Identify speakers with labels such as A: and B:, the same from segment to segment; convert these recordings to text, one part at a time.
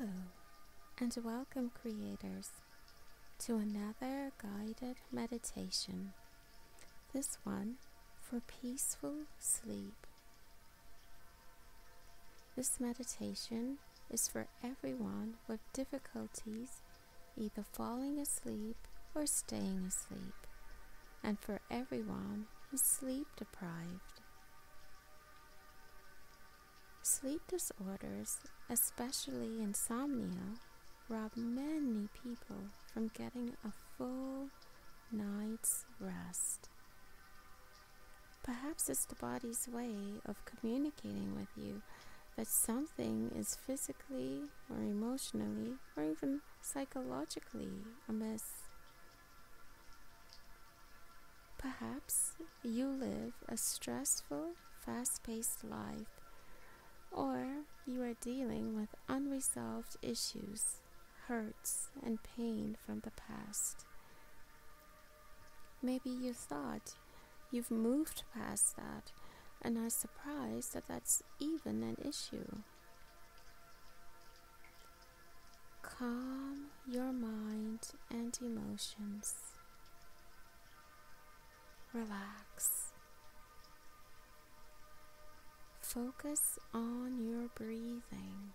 A: Hello, and welcome, creators, to another guided meditation. This one for peaceful sleep. This meditation is for everyone with difficulties either falling asleep or staying asleep, and for everyone who's sleep deprived. Sleep disorders, especially insomnia, rob many people from getting a full night's rest. Perhaps it's the body's way of communicating with you that something is physically or emotionally or even psychologically amiss. Perhaps you live a stressful, fast paced life or you are dealing with unresolved issues, hurts, and pain from the past. Maybe you thought you've moved past that and are surprised that that's even an issue. Calm your mind and emotions. Relax. Focus on your breathing.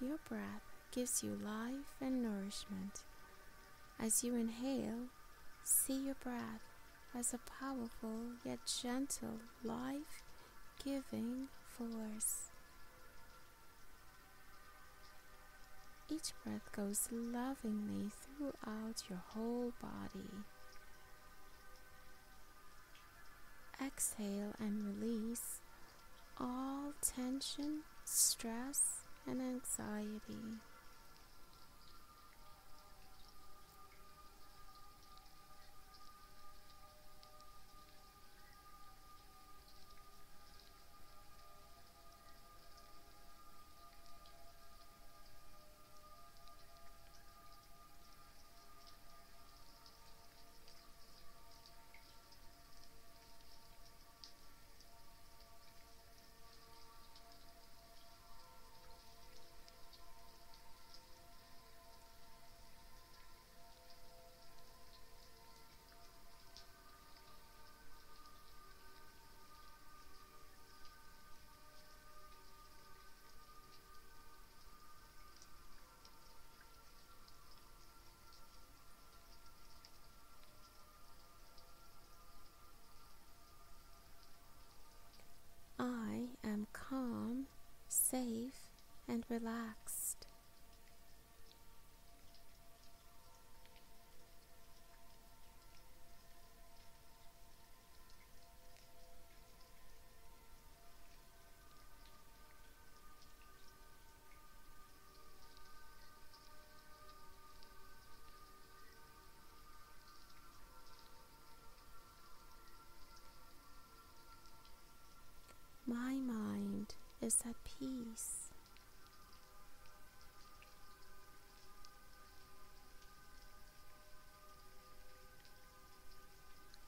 A: Your breath gives you life and nourishment. As you inhale, see your breath as a powerful yet gentle life giving force. Each breath goes lovingly throughout your whole body. Exhale and release all tension, stress, and anxiety. Safe and relaxed. My mind is at peace.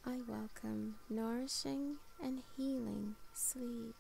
A: I welcome nourishing and healing sleep.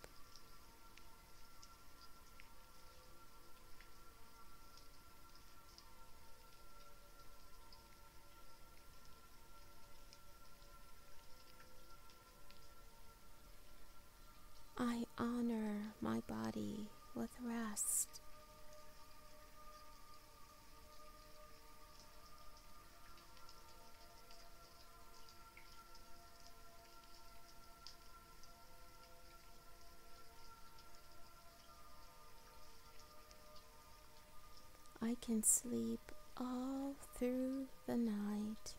A: Can sleep all through the night.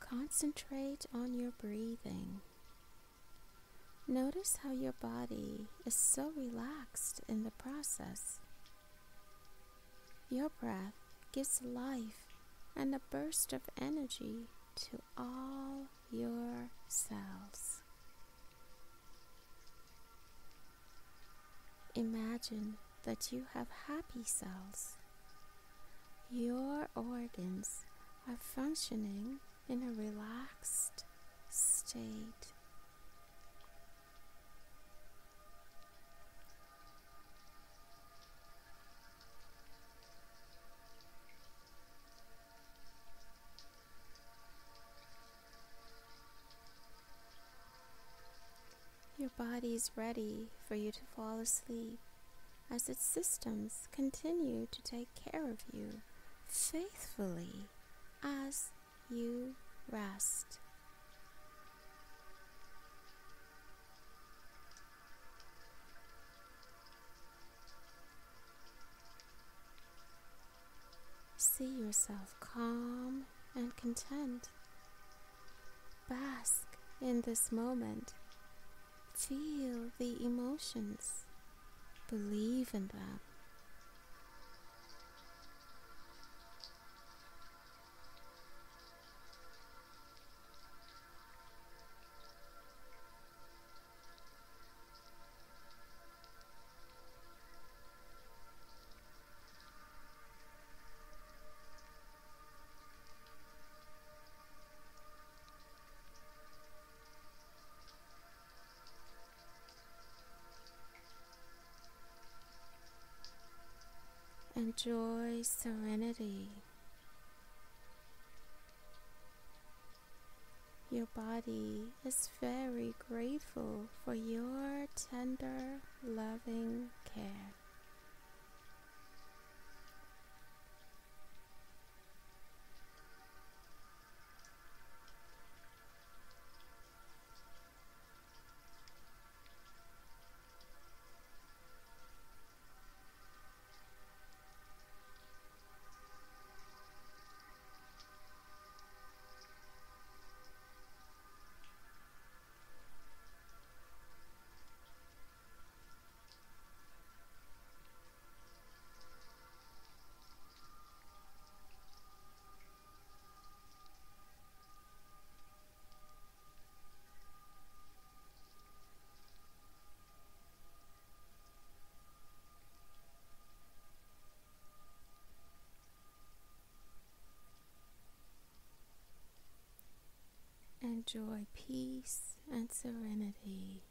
A: Concentrate on your breathing. Notice how your body is so relaxed in the process. Your breath gives life and a burst of energy to all your cells. imagine that you have happy cells. Your organs are functioning in a relaxed state. Body is ready for you to fall asleep as its systems continue to take care of you faithfully as you rest. See yourself calm and content. Bask in this moment Feel the emotions, believe in them. Enjoy serenity. Your body is very grateful for your tender, loving care. Enjoy peace and serenity.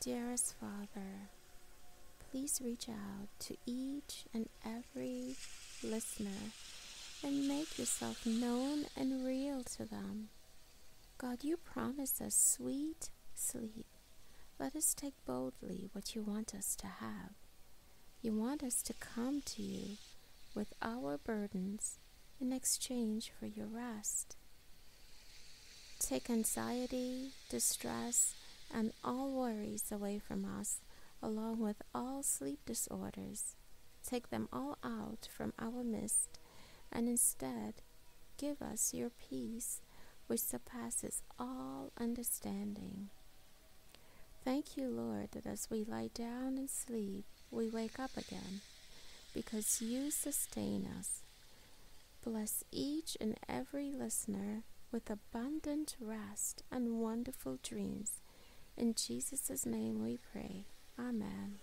A: Dearest Father, please reach out to each and every listener and make yourself known and real to them. God, you promise us sweet sleep. Let us take boldly what you want us to have. You want us to come to you with our burdens in exchange for your rest. Take anxiety, distress, and all worries away from us, along with all sleep disorders. Take them all out from our midst, and instead give us your peace, which surpasses all understanding. Thank you, Lord, that as we lie down and sleep, we wake up again, because you sustain us. Bless each and every listener with abundant rest and wonderful dreams in Jesus' name we pray. Amen.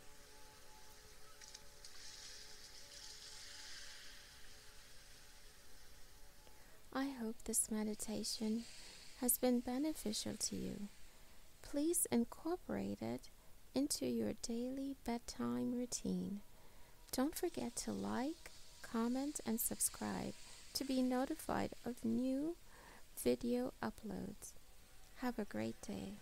A: I hope this meditation has been beneficial to you. Please incorporate it into your daily bedtime routine. Don't forget to like, comment, and subscribe to be notified of new video uploads. Have a great day.